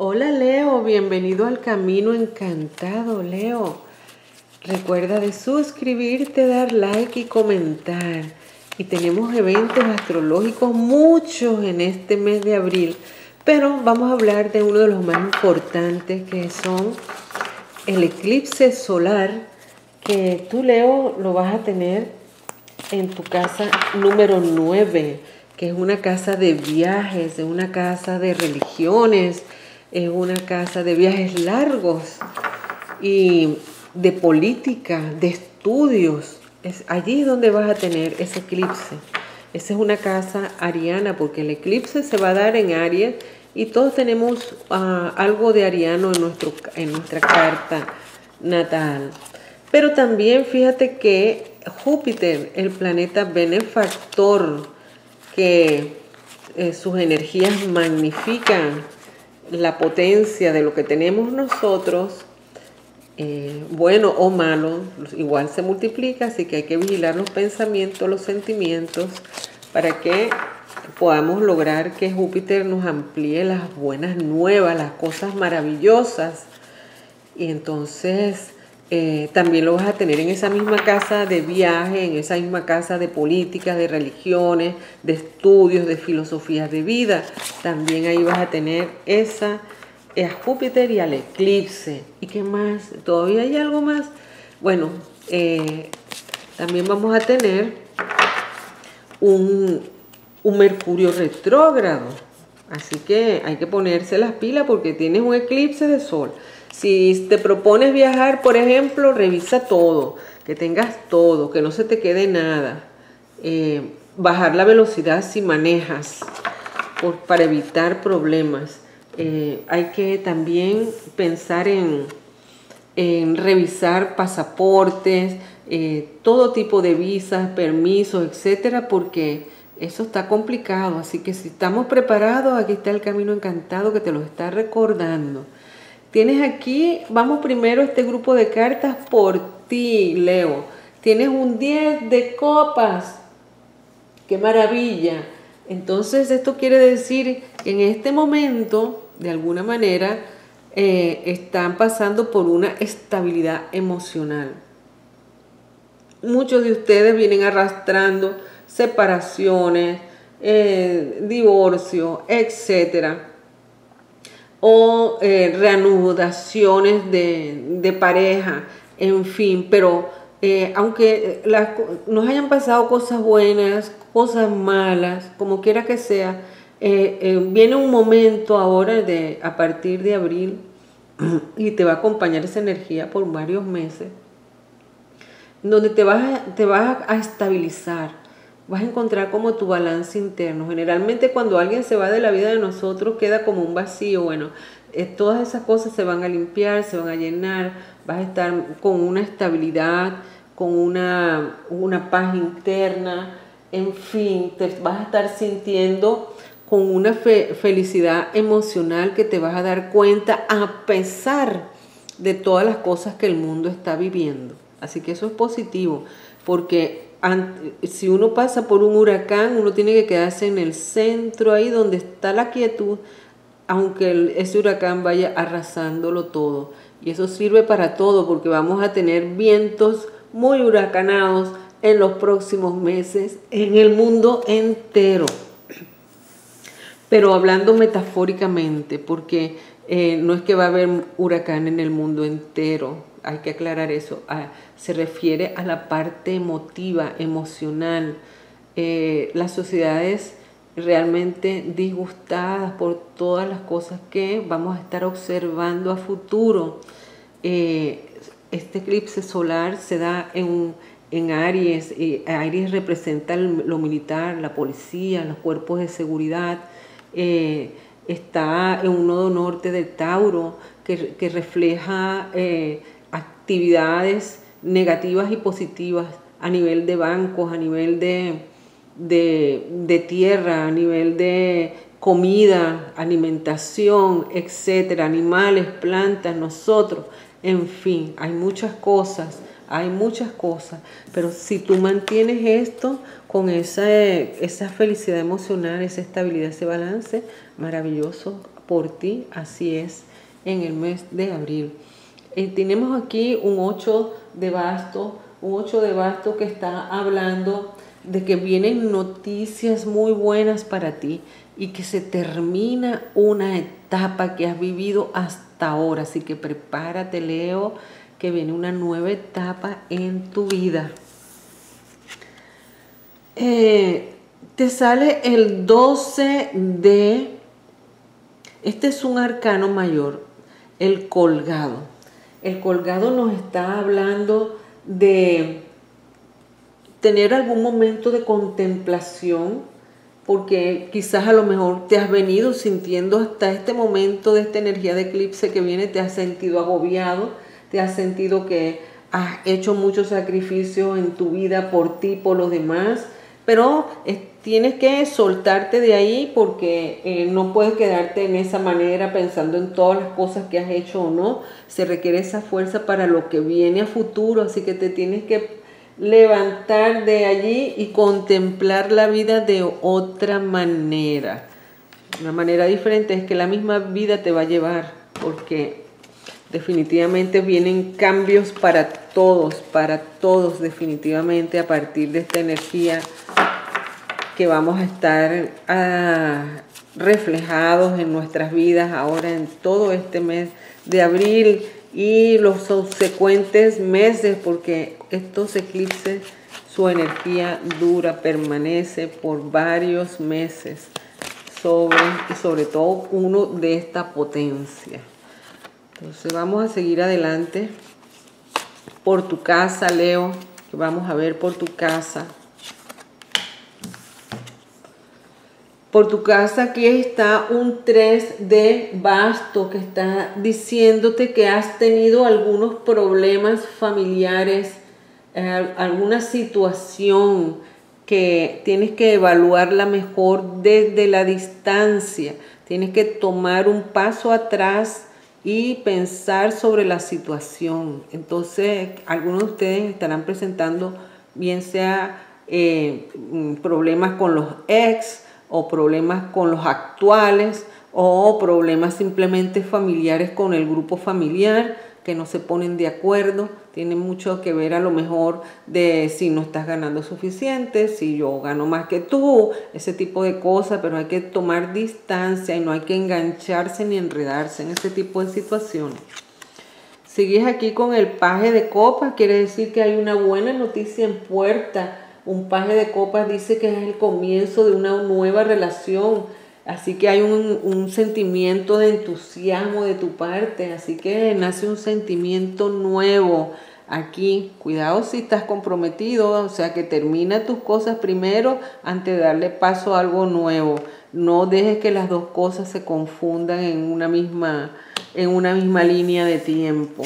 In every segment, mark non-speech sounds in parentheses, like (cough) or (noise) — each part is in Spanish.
Hola Leo, bienvenido al Camino Encantado Leo. Recuerda de suscribirte, dar like y comentar. Y tenemos eventos astrológicos muchos en este mes de abril, pero vamos a hablar de uno de los más importantes que son el eclipse solar que tú Leo lo vas a tener en tu casa número 9, que es una casa de viajes, es una casa de religiones, es una casa de viajes largos y de política, de estudios. Es allí donde vas a tener ese eclipse. Esa es una casa ariana porque el eclipse se va a dar en Aries y todos tenemos ah, algo de ariano en, nuestro, en nuestra carta natal. Pero también fíjate que Júpiter, el planeta benefactor, que eh, sus energías magnifican la potencia de lo que tenemos nosotros, eh, bueno o malo, igual se multiplica, así que hay que vigilar los pensamientos, los sentimientos, para que podamos lograr que Júpiter nos amplíe las buenas nuevas, las cosas maravillosas. Y entonces eh, también lo vas a tener en esa misma casa de viaje, en esa misma casa de políticas, de religiones, de estudios, de filosofías de vida. También ahí vas a tener esa a Júpiter y al eclipse. ¿Y qué más? ¿Todavía hay algo más? Bueno, eh, también vamos a tener un, un Mercurio retrógrado. Así que hay que ponerse las pilas porque tienes un eclipse de sol. Si te propones viajar, por ejemplo, revisa todo, que tengas todo, que no se te quede nada. Eh, bajar la velocidad si manejas para evitar problemas. Eh, hay que también pensar en, revisar pasaportes, eh, todo tipo de visas, permisos, etcétera, porque eso está complicado. Así que si estamos preparados, aquí está el camino encantado que te lo está recordando. Tienes aquí, vamos primero este grupo de cartas por ti, Leo. Tienes un 10 de copas. ¡Qué maravilla! Entonces esto quiere decir que en este momento, de alguna manera, eh, están pasando por una estabilidad emocional. Muchos de ustedes vienen arrastrando separaciones, eh, divorcio, etcétera o eh, reanudaciones de, pareja, en fin, pero eh, aunque nos hayan pasado cosas buenas, cosas malas, como quiera que sea, viene un momento ahora de a partir de abril (clears throat) y te va a acompañar esa energía por varios meses, donde te vas, te vas a estabilizar, vas a encontrar como tu balance interno. Generalmente cuando alguien se va de la vida de nosotros queda como un vacío. Bueno, eh, todas esas cosas se van a limpiar, se van a llenar, vas a estar con una estabilidad, con una, una paz interna, en fin, te vas a estar sintiendo con una felicidad emocional que te vas a dar cuenta a pesar de todas las cosas que el mundo está viviendo. Así que eso es positivo, porque si uno pasa por un huracán, uno tiene que quedarse en el centro, ahí donde está la quietud, aunque ese huracán vaya arrasándolo todo. Y eso sirve para todo, porque vamos a tener vientos muy huracanados en los próximos meses en el mundo entero. Pero hablando metafóricamente, porque eh, no es que va a haber huracán en el mundo entero, hay que aclarar eso, se refiere a la parte emotiva, emocional. Eh, las sociedades realmente disgustadas por todas las cosas que vamos a estar observando a futuro. Eh, este eclipse solar se da en, en Aries, Aries representa lo militar, la policía, los cuerpos de seguridad. Eh, está en un nodo norte de Tauro que refleja actividades negativas y positivas a nivel de bancos, a nivel de, de, tierra, a nivel de comida, alimentación, etcétera, animales, plantas, nosotros, en fin, hay muchas cosas, hay muchas cosas, pero si tú mantienes esto con esa, esa felicidad emocional, esa estabilidad, ese balance, maravilloso, por ti, así es en el mes de abril. Tenemos aquí un 8 de basto, un 8 de basto que está hablando de que vienen noticias muy buenas para ti y que se termina una etapa que has vivido hasta ahora. Así que prepárate, Leo, que viene una nueva etapa en tu vida. Eh, te sale el 12 de... Este es un arcano mayor, el colgado. El colgado nos está hablando de tener algún momento de contemplación, porque quizás a lo mejor te has venido sintiendo hasta este momento de esta energía de eclipse que viene, te has sentido agobiado, te has sentido que has hecho mucho sacrificio en tu vida por ti, por los demás, pero tienes que soltarte de ahí porque eh, no puedes quedarte en esa manera pensando en todas las cosas que has hecho o no. Se requiere esa fuerza para lo que viene a futuro, así que te tienes que levantar de allí y contemplar la vida de otra manera. Una manera diferente es que la misma vida te va a llevar, porque definitivamente vienen cambios para todos, para todos definitivamente a partir de esta energía que vamos a estar ah, reflejados en nuestras vidas ahora en todo este mes de abril y los subsecuentes meses porque estos eclipses su energía dura permanece por varios meses sobre sobre todo uno de esta potencia. Entonces vamos a seguir adelante. Por tu casa Leo que vamos a ver por tu casa Por tu casa aquí está un 3 de basto que está diciéndote que has tenido algunos problemas familiares, eh, alguna situación que tienes que evaluarla mejor desde la distancia. Tienes que tomar un paso atrás y pensar sobre la situación. Entonces, algunos de ustedes estarán presentando bien sea eh, problemas con los ex, o problemas con los actuales o problemas simplemente familiares con el grupo familiar que no se ponen de acuerdo. Tiene mucho que ver a lo mejor de si no estás ganando suficiente, si yo gano más que tú, ese tipo de cosas, pero hay que tomar distancia y no hay que engancharse ni enredarse en ese tipo de situaciones. Sigues aquí con el paje de copas, quiere decir que hay una buena noticia en puerta un paje de copas dice que es el comienzo de una nueva relación. Así que hay un, sentimiento de entusiasmo de tu parte. Así que nace un sentimiento nuevo aquí. Cuidado si estás comprometido. O sea que termina tus cosas primero antes de darle paso a algo nuevo. No dejes que las dos cosas se confundan en una misma, en una misma línea de tiempo.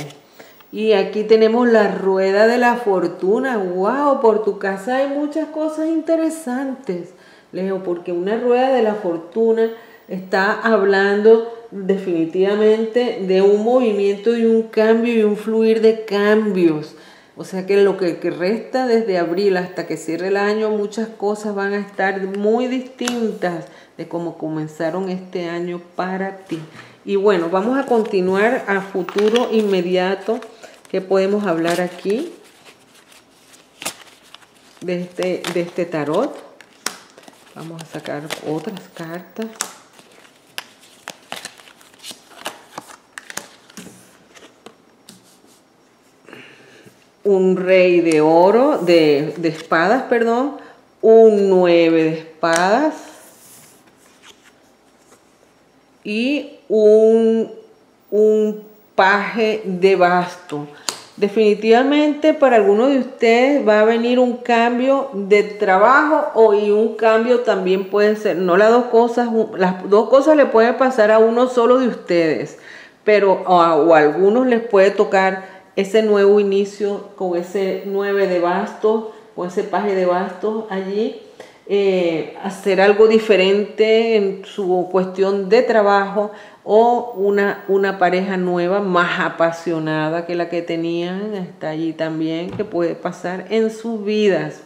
Y aquí tenemos la rueda de la fortuna. ¡Wow! Por tu casa hay muchas cosas interesantes, Leo, porque una rueda de la fortuna está hablando definitivamente de un movimiento y un cambio y un fluir de cambios. O sea que lo que, resta desde abril hasta que cierre el año, muchas cosas van a estar muy distintas de cómo comenzaron este año para ti. Y bueno, vamos a continuar a futuro inmediato ¿Qué podemos hablar aquí de este, de este tarot? Vamos a sacar otras cartas. un rey de oro, de, de, espadas, perdón, un nueve de espadas y un, un de basto. Definitivamente para algunos de ustedes va a venir un cambio de trabajo o y un cambio también puede ser, no las dos cosas, las dos cosas le pueden pasar a uno solo de ustedes, pero o a, algunos les puede tocar ese nuevo inicio con ese nueve de bastos, con ese paje de bastos allí, eh, hacer algo diferente en su cuestión de trabajo, o una, una pareja nueva más apasionada que la que tenían está allí también que puede pasar en sus vidas.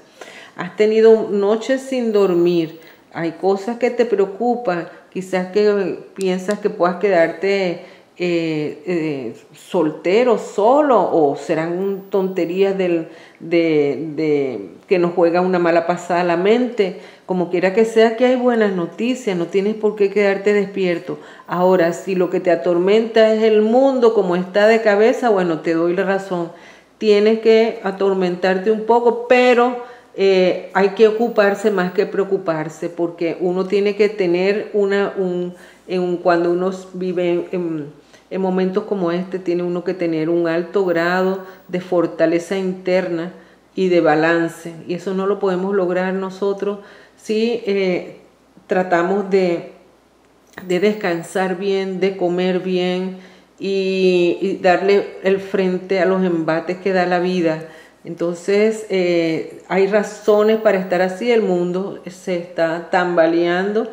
Has tenido noches sin dormir, hay cosas que te preocupan, quizás que piensas que puedas quedarte eh, eh, soltero, solo, o serán tonterías del, de, que nos juega una mala pasada a la mente. Como quiera que sea, que hay buenas noticias, no tienes por qué quedarte despierto. Ahora, si lo que te atormenta es el mundo como está de cabeza, bueno, te doy la razón. Tienes que atormentarte un poco, pero eh, hay que ocuparse más que preocuparse, porque uno tiene que tener una, un, en, cuando uno vive en momentos como este, tiene uno que tener un alto grado de fortaleza interna y de balance, y eso no lo podemos lograr nosotros si eh, tratamos de, de, descansar bien, de comer bien y darle el frente a los embates que da la vida. Entonces, eh, hay razones para estar así, el mundo se está tambaleando,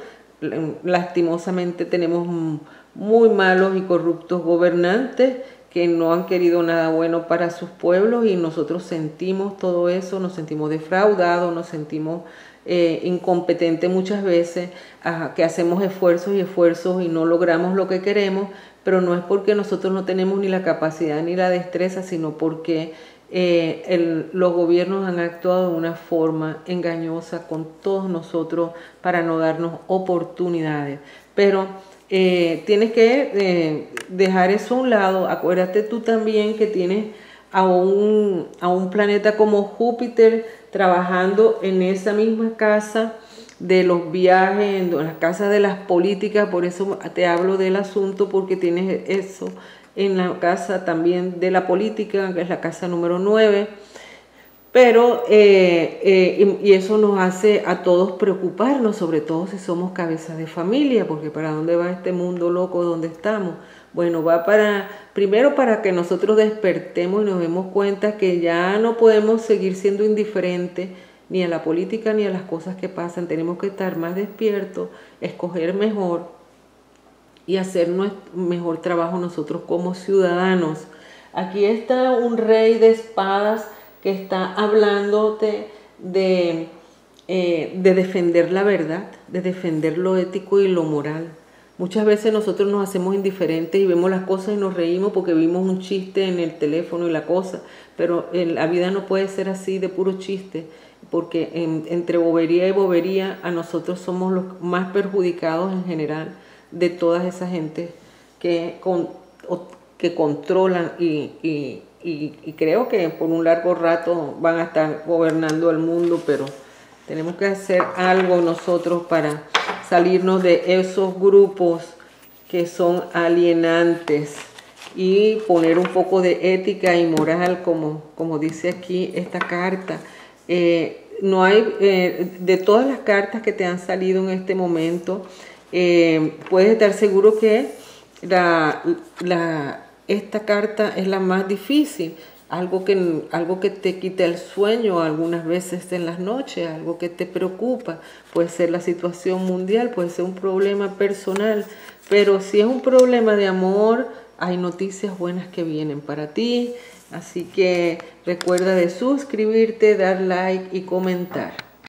lastimosamente tenemos muy malos y corruptos gobernantes que no han querido nada bueno para sus pueblos y nosotros sentimos todo eso, nos sentimos defraudados, nos sentimos eh, incompetentes muchas veces, que hacemos esfuerzos y esfuerzos y no logramos lo que queremos, pero no es porque nosotros no tenemos ni la capacidad ni la destreza, sino porque eh, los gobiernos han actuado de una forma engañosa con todos nosotros para no darnos oportunidades. Pero eh, tienes que eh, dejar eso a un lado. Acuérdate tú también que tienes a un, a un planeta como Júpiter trabajando en esa misma casa de los viajes, en la casa de las políticas, por eso te hablo del asunto, porque tienes eso en la casa también de la política, que es la casa número 9. Pero, eh, eh, y, eso nos hace a todos preocuparnos, sobre todo si somos cabezas de familia, porque para dónde va este mundo loco donde estamos. Bueno, va para, primero para que nosotros despertemos y nos demos cuenta que ya no podemos seguir siendo indiferentes ni a la política ni a las cosas que pasan. Tenemos que estar más despiertos, escoger mejor y hacer nuestro mejor trabajo nosotros como ciudadanos. Aquí está un rey de espadas que está hablándote de, eh, de defender la verdad, de defender lo ético y lo moral. Muchas veces nosotros nos hacemos indiferentes y vemos las cosas y nos reímos porque vimos un chiste en el teléfono y la cosa, pero la vida no puede ser así de puro chiste, porque entre bobería y bobería a nosotros somos los más perjudicados en general de todas esa gente que, que controlan y, creo que por un largo rato van a estar gobernando el mundo, pero tenemos que hacer algo nosotros para salirnos de esos grupos que son alienantes y poner un poco de ética y moral, como, como dice aquí esta carta. Eh, no hay, eh, de todas las cartas que te han salido en este momento, eh, puedes estar seguro que la, esta carta es la más difícil, algo que, algo que te quita el sueño algunas veces en las noches, algo que te preocupa, puede ser la situación mundial, puede ser un problema personal, pero si es un problema de amor, hay noticias buenas que vienen para ti, así que recuerda de suscribirte, dar like y comentar.